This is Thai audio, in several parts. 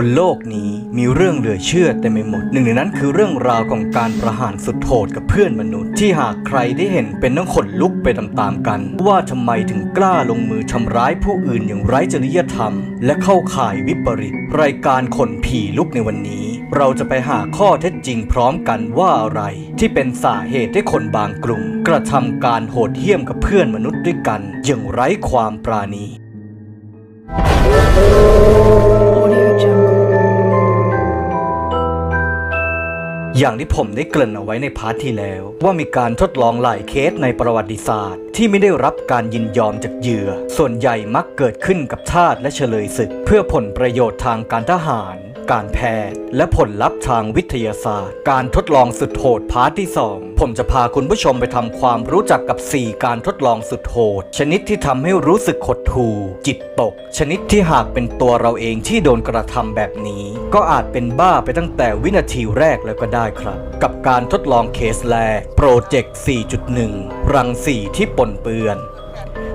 บนโลกนี้มีเรื่องเหลือเชื่อเต็มไปหมด หนึ่งในนั้นคือเรื่องราวของการประหารสุดโหดกับเพื่อนมนุษย์ ที่หากใครได้เห็นเป็นต้องขนลุกไปตามๆกัน ว่าทำไมถึงกล้าลงมือทำร้ายผู้อื่นอย่างไร้จริยธรรม และเข้าข่ายวิปริต รายการขนผีลุกในวันนี้ เราจะไปหาข้อเท็จจริงพร้อมกันว่าอะไร ที่เป็นสาเหตุให้คนบางกลุ่ม กระทำการโหดเหี้ยมกับเพื่อนมนุษย์ด้วยกันอย่างไร้ความปราณี อย่างที่ผมได้เกริ่นเอาไว้ใน part ที่แล้ว ว่ามีการทดลองหลายเคสในประวัติศาสตร์ ที่ไม่ได้รับการยินยอมจากเหยื่อ ส่วนใหญ่มักเกิดขึ้นกับทาสและเชลยศึก เพื่อผลประโยชน์ทางการทหาร การแพทย์ และผลลัพธ์ทางวิทยาศาสตร์ การทดลองสุดโหด part ที่ 2 ผมจะพาคุณผู้ชมไปทำความรู้จักกับ 4 การทดลองสุดโหด ชนิดที่ทำให้รู้สึกหดหู่จิตตก ชนิดที่หากเป็นตัวเราเองที่โดนกระทำแบบนี้ ก็อาจเป็นบ้าไปตั้งแต่วินาทีแรกแล้วก็ได้ครับ กับการทดลองเคสแรกโปรเจกต์ 4.1 รังสีที่ปนเปื้อน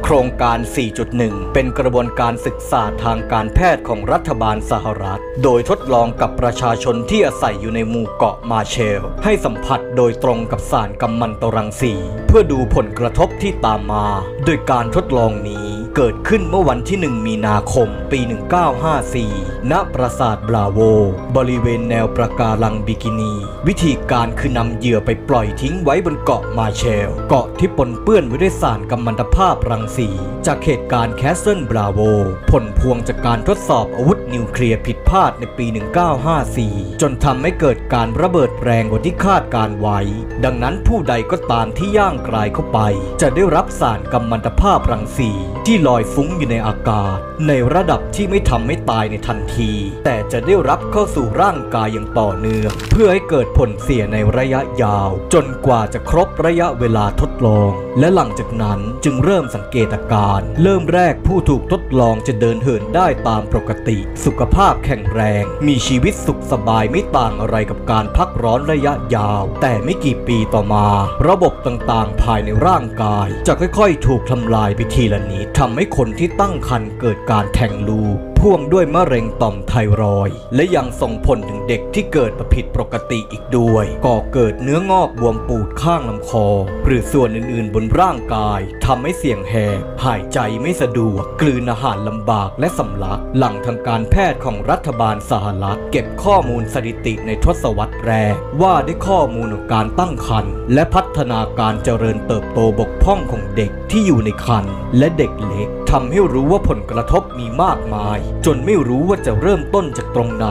โครงการ 4.1 เป็นกระบวนการศึกษาทางการแพทย์ของรัฐบาลสหรัฐ โดยทดลองกับประชาชนที่อาศัยอยู่ในหมู่เกาะมาเชล ให้สัมผัสโดยตรงกับสารกัมมันตรังสี เพื่อดูผลกระทบที่ตามมา โดยการทดลองนี้ เกิดขึ้นเมื่อวันที่ 1 มีนาคม ปี 1954 ณ ปราสาทบราโว บริเวณแนวปะการังบิกินี วิธีการคือนำเหยื่อไปปล่อยทิ้งไว้บนเกาะมาร์แชลล์ เกาะที่ปนเปื้อนไว้ด้วยสารกัมมันตภาพรังสี จากเหตุการณ์ Castle Bravo ผลพวงจากการทดสอบอาวุธ นิวเคลียร์ผิดพลาดในปี 1954 จนทำให้เกิดการระเบิดแรงกว่าที่คาดการณ์ไว้ ดังนั้นผู้ใดก็ตามที่ย่างกรายเข้าไป จะได้รับสารกัมมันตภาพรังสีที่ลอยฟุ้งอยู่ในอากาศ ในระดับที่ไม่ทำให้ตายในทันที แต่จะได้รับเข้าสู่ร่างกายอย่างต่อเนื่องเพื่อให้เกิดผลเสียในระยะยาว จนกว่าจะครบระยะเวลาทดลอง และหลังจากนั้นจึงเริ่มสังเกตอาการ เริ่มแรกผู้ถูกทดลองจะเดินเหินได้ตามปกติสุขภาพแข็งแรง มีชีวิตสุขสบายไม่ต่างอะไรกับการพักร้อนระยะยาว แต่ไม่กี่ปีต่อมา ระบบต่างๆ ภายในร่างกาย จะค่อยๆ ถูกทำลายไปทีละนิดทำให้คนที่ตั้งครรภ์เกิดการแทงลูก พ่วงด้วยมะเร็งต่อมไทรอย และยังส่งผลถึงเด็กที่เกิดประผิดปกติอีกด้วย ก่อเกิดเนื้องอกบวมปูดข้างลำคอ หรือส่วนอื่นๆบนร่างกายทำให้เสี่ยงแหบหายใจไม่สะดวก กลืนอาหารลำบากและสำลัก หลังทางการแพทย์ของรัฐบาลสหรัฐ เก็บข้อมูลสถิติในทศวรรษแรก ว่าได้ข้อมูลของการตั้งครรภ์และพัฒนาการเจริญเติบโตบกพร่องของเด็กที่อยู่ในครรภ์และเด็กเล็กทำให้รู้ว่าผลกระทบมีมากมายจนไม่รู้ว่าจะเริ่มต้นจากตรงไหน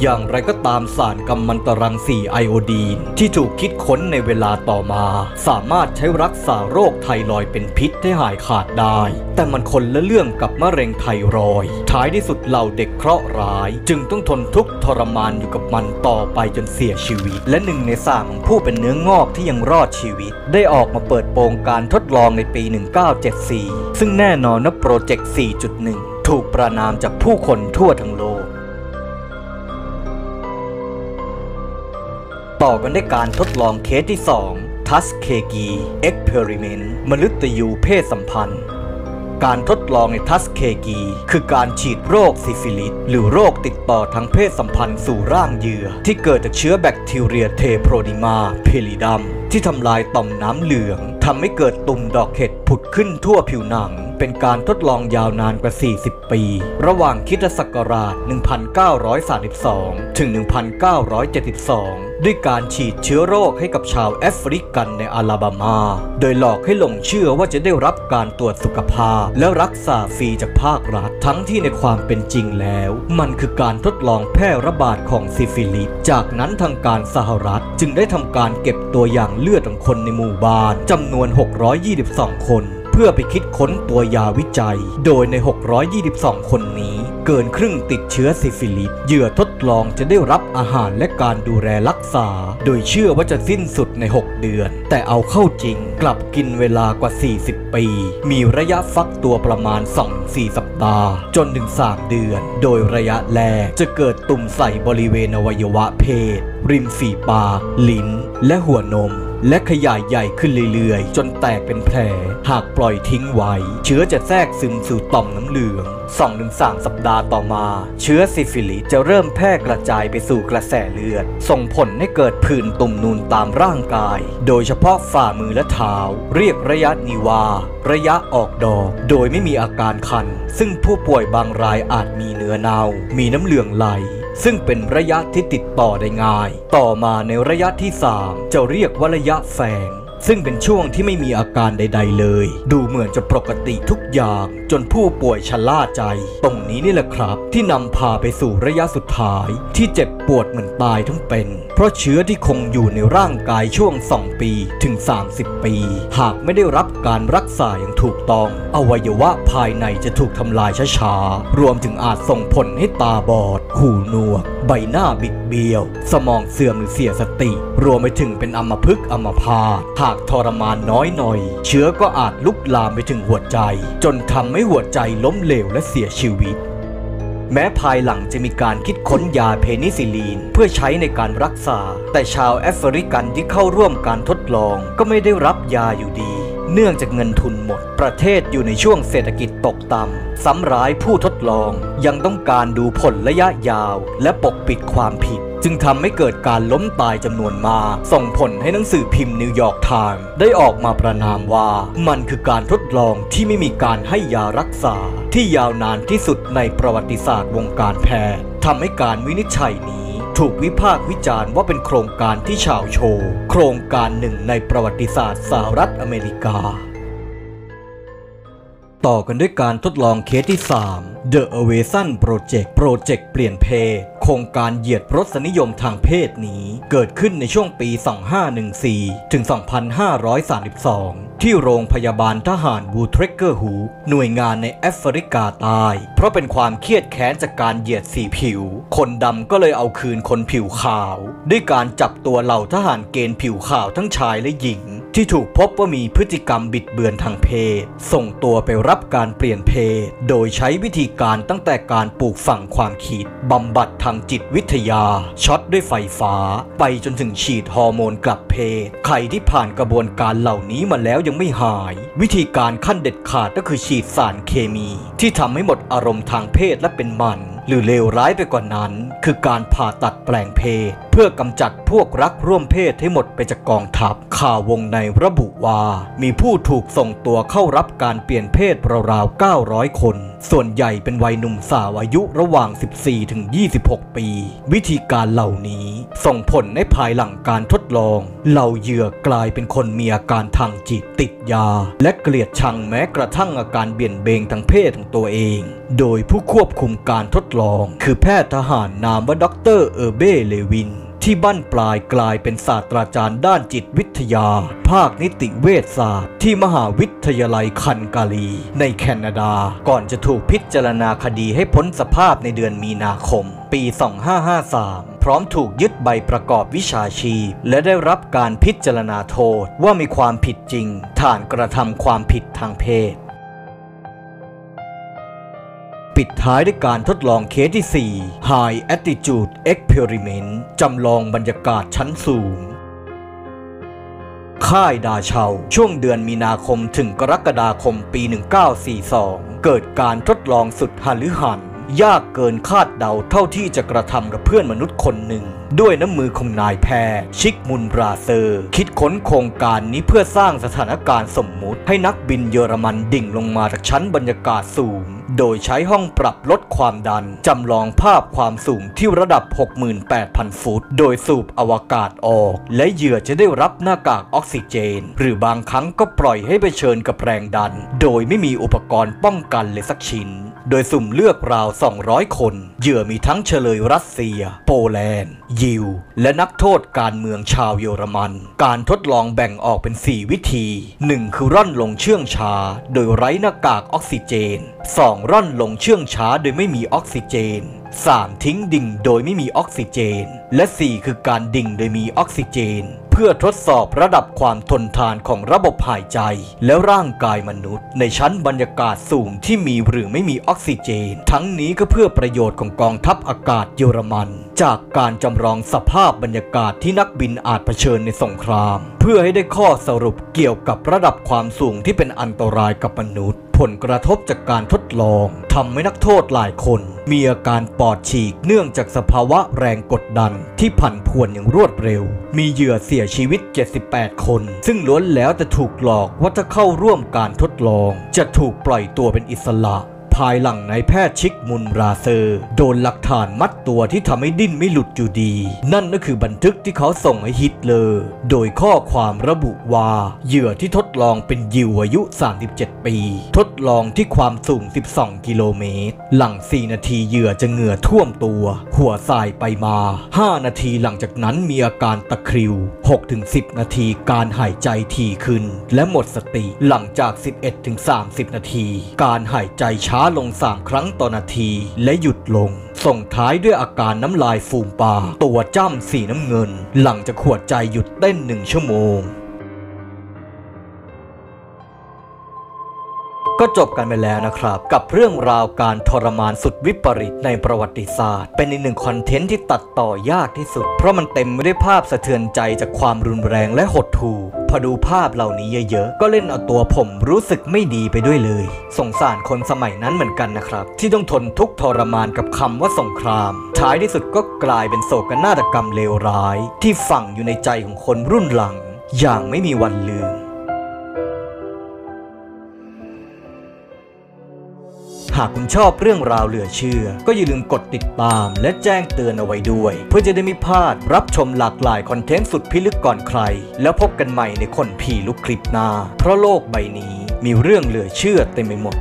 อย่างไรก็ตามสารกัมมันตรังสีไอโอดีน ที่ถูกคิดค้นในเวลาต่อมา สามารถใช้รักษาโรคไทรอยเป็นพิษให้หายขาดได้ แต่มันคนละเรื่องกับมะเร็งไทรอยท้ายที่สุดเหล่าเด็กเคราะห์ร้าย จึงต้องทนทุกข์ทรมานอยู่กับมันต่อไปจนเสียชีวิต และหนึ่งในสามของผู้เป็นเนื้องอกที่ยังรอดชีวิต ได้ออกมาเปิดโปงการทดลองในปี 1974 ซึ่งแน่นอนนะ Project 4.1 ถูกประณามจากผู้คนทั่วทั้งโลก ต่อกันด้วยการทดลองเคสที่ 2 Tuskegee Experiment มนุษย์หนูเพศสัมพันธ์ การทดลองในทัสเคกี คือการฉีดโรคซิฟิลิสหรือโรคติดต่อทางเพศสัมพันธ์สู่ร่างเหยื่อ ที่เกิดจากเชื้อแบคทีเรีย Treponema pallidum ที่ทำลายต่อมน้ำเหลืองทำให้เกิดตุ่มดอกเห็ดผุดขึ้นทั่วผิวหนัง เป็นการทดลองยาวนานกว่า 40 ปี ระหว่างคริสต์ศักราช 1932 ถึง 1972 ด้วยการฉีดเชื้อโรคให้กับชาวแอฟริกันในอาลาบามา โดยหลอกให้หลงเชื่อว่าจะได้รับการตรวจสุขภาพ และรักษาฟรีจากภาครัฐ ทั้งที่ในความเป็นจริงแล้ว มันคือการทดลองแพร่ระบาดของซิฟิลิส จากนั้นทางการสหรัฐจึงได้ทำการเก็บตัวอย่างเลือดของคนในหมู่บ้านจำนวน 622 คน เพื่อไปคิดค้นตัวยาวิจัย โดยใน 622 คนนี้ เกินครึ่งติดเชื้อซิฟิลิสเหยื่อทดลองจะได้รับอาหารและการดูแลรักษา โดยเชื่อว่าจะสิ้นสุดใน 6 เดือน แต่เอาเข้าจริงกลับกินเวลากว่า 40 ปี มีระยะฟักตัวประมาณ 2-4 สัปดาห์ จนถึง 3 เดือน โดยระยะแรกจะเกิดตุ่มใสบริเวณอวัยวะเพศ ริมฝีปาก ลิ้น และหัวนม และขยายใหญ่ขึ้นเรื่อยๆ จนแตกเป็นแผล หากปล่อยทิ้งไว้ เชื้อจะแทรกซึมสู่ต่อมน้ำเหลือง 2-3 สัปดาห์ต่อมา เชื้อซิฟิลิสจะเริ่มแพร่กระจายไปสู่กระแสเลือด ส่งผลให้เกิดผื่นตุ่มนูนตามร่างกาย โดยเฉพาะฝ่ามือและเท้า เรียกระยะนิวา ระยะออกดอก โดยไม่มีอาการคัน ซึ่งผู้ป่วยบางรายอาจมีเนื้อเน่า มีน้ำเหลืองไหล ซึ่งเป็นระยะที่ติดต่อได้ง่าย ต่อมาในระยะที่ 3 จะเรียกว่าระยะแฝง ซึ่งเป็นช่วงที่ไม่มีอาการใด ๆ เลย ดูเหมือนจะปกติทุกอย่าง จนผู้ป่วยชะล่าใจ ตรงนี้นี่แหละครับ ที่นำพาไปสู่ระยะสุดท้าย ที่เจ็บปวดเหมือนตายทั้งเป็น เพราะเชื้อที่คงอยู่ในร่างกายช่วง 2 ปีถึง 30 ปี หากไม่ได้รับการรักษาอย่างถูกต้อง อวัยวะภายในจะถูกทำลายช้าๆรวมถึงอาจส่งผลให้ตาบอด หูหนวก ใบหน้าบิดเบี้ยว สมองเสื่อมหรือเสียสติ รวมไปถึงเป็นอัมพฤกษ์อัมพาตหากทรมานน้อยหน่อย เชื้อก็อาจลุกลามไปถึงหัวใจ จนทำให้หัวใจล้มเหลวและเสียชีวิตแม้ภายหลังจะมีการคิดค้นยาเพนิซิลีน เพื่อใช้ในการรักษา แต่ชาวแอฟริกันที่เข้าร่วมการทดลองก็ไม่ได้รับยาอยู่ดี เนื่องจากเงินทุนหมด ประเทศอยู่ในช่วงเศรษฐกิจตกต่ำ ซ้ำร้ายผู้ทดลองยังต้องการดูผลระยะยาว และปกปิดความผิด จึงทำให้เกิดการล้มตายจำนวนมากส่งผลให้หนังสือพิมพ์ New York Times ได้ออกมาประณามว่า มันคือการทดลองที่ไม่มีการให้ยารักษา ที่ยาวนานที่สุดในประวัติศาสตร์วงการแพทย์ทำให้การวินิจฉัยนี้ ถูกวิพากษ์วิจารณ์ว่าเป็นโครงการที่ฉาวโฉ่ โครงการหนึ่งในประวัติศาสตร์สหรัฐอเมริกา ต่อกันด้วยการทดลองเคสที่ 3 The a v a s o n Project โปรเจกต์เปลี่ยนเพศโครงการเหยียดรสนิยมทางเพศนี้ เกิดขึ้นในช่วงปี 2514 ถึง 2532 ที่โรงพยาบาลทหารบูเทรกเกอร์ฮูหน่วยงานในแอฟริกาใต้ เพราะเป็นความเครียดแค้นจากการเหยียดสีผิว คนดำก็เลยเอาคืนคนผิวขาว ด้วยการจับตัวเหล่าทหารเกณฑ์ผิวขาวทั้งชายและหญิง ที่ถูกพบว่ามีพฤติกรรมบิดเบือนทางเพศ ส่งตัวไปรับการเปลี่ยนเพศ โดยใช้วิธีการตั้งแต่การปลูกฝังความคิดบำบัดทางจิตวิทยา ช็อตด้วยไฟฟ้า ไปจนถึงฉีดฮอร์โมนกลับเพศ ใครที่ผ่านกระบวนการเหล่านี้มาแล้วยังไม่หาย วิธีการขั้นเด็ดขาดก็คือฉีดสารเคมี ที่ทำให้หมดอารมณ์ทางเพศและเป็นมัน หรือเลวร้ายไปกว่านั้น คือการผ่าตัดแปลงเพศ เพื่อกำจัดพวกรักร่วมเพศให้หมดไปจากกองทัพ ข่าววงในระบุว่า มีผู้ถูกส่งตัวเข้ารับการเปลี่ยนเพศราวๆ 900 คน ส่วนใหญ่เป็นวัยหนุ่มสาวอายุระหว่าง 14 ถึง 26 ปี วิธีการเหล่านี้ส่งผลในภายหลังการทดลอง เหล่าเหยื่อกลายเป็นคนมีอาการทางจิตติดยา และเกลียดชังแม้กระทั่งอาการเบี่ยนเบงทางเพศของตัวเอง โดยผู้ควบคุมการทดลอง คือแพทย์ทหารนามว่าด็อกเตอร์ Aubrey Levin ที่บั้นปลายกลายเป็นศาสตราจารย์ด้านจิตวิทยา ภาคนิติเวชศาสตร์ ที่มหาวิทยาลัยคัลการี ในแคนาดา ก่อนจะถูกพิจารณาคดีให้พ้นสภาพในเดือนมีนาคม ปี 2553พร้อมถูกยึดใบประกอบวิชาชีพ และได้รับการพิจารณาโทษว่ามีความผิดจริง ฐานกระทำความผิดทางเพศ ปิดท้ายด้วยการทดลองเคสที่ 4 High Attitude Experiment จำลองบรรยากาศชั้นสูง ค่ายดาเชา ช่วงเดือนมีนาคมถึงกรกฎาคมปี 1942 เกิดการทดลองสุดหฤหัน ยากเกินคาดเดาเท่าที่จะกระทำกับเพื่อนมนุษย์คนหนึ่ง ด้วยน้ำมือของนายแพทย์ชิกมุนบราเซอร์ คิดค้นโครงการนี้เพื่อสร้างสถานการณ์สมมุติ ให้นักบินเยอรมันดิ่งลงมาจากชั้นบรรยากาศสูง โดยใช้ห้องปรับลดความดัน จำลองภาพความสูงที่ระดับ 68,000 ฟุต โดยสูบอวกาศออก และเหยื่อจะได้รับหน้ากากออกซิเจน หรือบางครั้งก็ปล่อยให้ไปเชิญกับแรงดัน โดยไม่มีอุปกรณ์ป้องกันเลยสักชิ้น โดยสุ่มเลือกราว 200 คน เหยื่อมีทั้งเฉลยรัสเซีย โปแลนด์ ยิว และนักโทษการเมืองชาวเยอรมัน การทดลองแบ่งออกเป็น 4 วิธี 1 คือร่อนลงเชื่องช้า โดยไร้หน้ากากออกซิเจน 2. ร่อนลงเชื่องช้าโดยไม่มีออกซิเจน 3. ทิ้งดิ่งโดยไม่มีออกซิเจน และ 4 คือการดิ่งโดยมีออกซิเจน เพื่อทดสอบระดับความทนทานของระบบหายใจ และร่างกายมนุษย์ ในชั้นบรรยากาศสูงที่มีหรือไม่มีออกซิเจน ทั้งนี้ก็เพื่อประโยชน์ของกองทัพอากาศเยอรมัน จากการจำลองสภาพบรรยากาศที่นักบินอาจเผชิญในสงคราม เพื่อให้ได้ข้อสรุปเกี่ยวกับระดับความสูงที่เป็นอันตรายกับมนุษย์ ผลกระทบจากการทดลองทำให้นักโทษหลายคน มีอาการปอดฉีกเนื่องจากสภาวะแรงกดดันที่ผันผวนอย่างรวดเร็ว มีเหยื่อเสียชีวิต 78 คน ซึ่งล้วนแล้วแต่ถูกหลอกว่าถ้าเข้าร่วมการทดลอง จะถูกปล่อยตัวเป็นอิสระ ภายหลังนายแพทย์ชิกมุนราเซอร์ โดนหลักฐานมัดตัวที่ทำให้ดิ้นไม่หลุดอยู่ดี นั่นก็คือบันทึกที่เขาส่งให้ฮิตเลอร์ โดยข้อความระบุว่า เหยื่อที่ทดลองเป็นยิวอายุ 37 ปี ทดลองที่ความสูง 12 กิโลเมตร หลัง 4 นาทีเหยื่อจะเหงื่อท่วมตัว หัวสายไปมา 5 นาทีหลังจากนั้นมีอาการตะคริว 6-10 นาทีการหายใจถี่ขึ้น และหมดสติหลังจาก 11-30 นาที การหายใจช้าลง3ครั้งต่อนาทีและหยุดลง ส่งท้ายด้วยอาการน้ำลายฟูมปากตัวจ้ำสีน้ำเงิน หลังจากขวดใจหยุดเต้นหนึ่งชั่วโมง ก็จบกันไปแล้วนะครับ กับเรื่องราวการทรมานสุดวิปริตในประวัติศาสตร์ เป็นอีกหนึ่งคอนเทนต์ที่ตัดต่อยากที่สุด เพราะมันเต็มไปด้วยภาพสะเทือนใจจากความรุนแรงและหดหู่พอดูภาพเหล่านี้เยอะๆ ก็เล่นเอาตัวผมรู้สึกไม่ดีไปด้วยเลย สงสารคนสมัยนั้นเหมือนกันนะครับ ที่ต้องทนทุกทรมานกับคำว่าสงคราม ท้ายที่สุดก็กลายเป็นโศกนาฏกรรมเลวร้าย ที่ฝังอยู่ในใจของคนรุ่นหลัง อย่างไม่มีวันลืม หากคุณชอบเรื่องราวเหลือเชื่อ ก็อย่าลืมกดติดตาม และแจ้งเตือนเอาไว้ด้วย เพื่อจะได้ไม่พลาดรับชมหลากหลายคอนเทนต์สุดพิลึกก่อนใคร แล้วพบกันใหม่ในคนผีลุกคลิปหน้า เพราะโลกใบนี้มีเรื่องเหลือเชื่อเต็มไปหมด